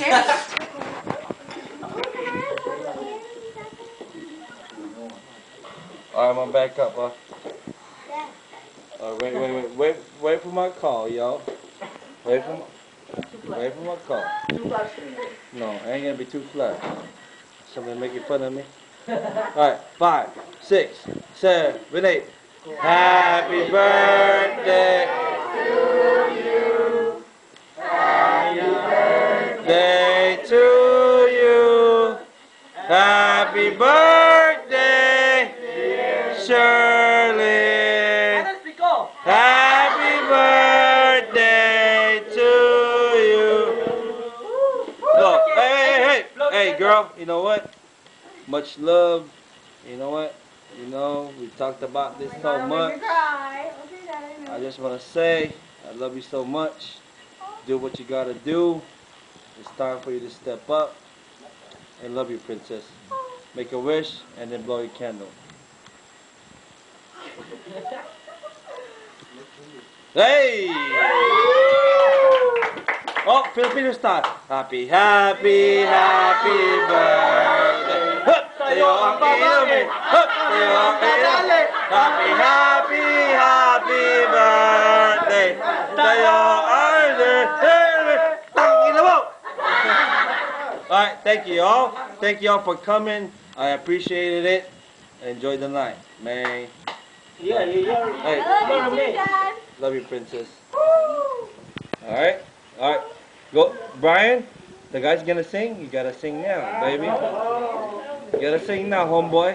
Alright, I'm gonna back up, huh? Alright, wait, wait, wait, wait, wait for my call, y'all. Wait for my, wait for my call. No, I ain't gonna be too flat. Somebody making fun of me? Alright, five, six, seven, eight. Happy birthday Happy birthday, Shirley. Happy birthday to you. Look, hey, hey, hey, hey, girl. You know what? Much love. You know what? You know we talked about this so much. I just want to say I love you so much. Do what you gotta do. It's time for you to step up. And love you, princess. Make a wish and then blow your candle. Hey! Oh, Filipino style. Happy, happy, happy birthday. Hup! Tayo ang inumin. Hup! Tayo ang inumin. Happy, happy, happy birthday. Tayo ang Alright, thank you all. Thank you all for coming. I appreciated it. Enjoy the night, man. Yeah, yeah, yeah. Hey, love you, Dad. Love you, princess. Alright, alright. Go, Brian. The guy's gonna sing. You gotta sing now, baby. You gotta sing now, homeboy.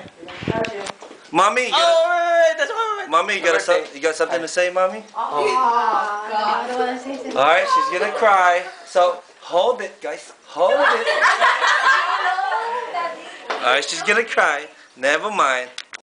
Mommy, you gotta, Oh, wait, wait, that's wait, wait. mommy, you got some, you got something to say, mommy? Oh, God. I don't want to say something. All right, she's gonna cry. So hold it, guys. Hold it. All right, she's gonna cry. Never mind.